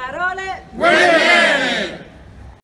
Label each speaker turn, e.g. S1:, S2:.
S1: parole.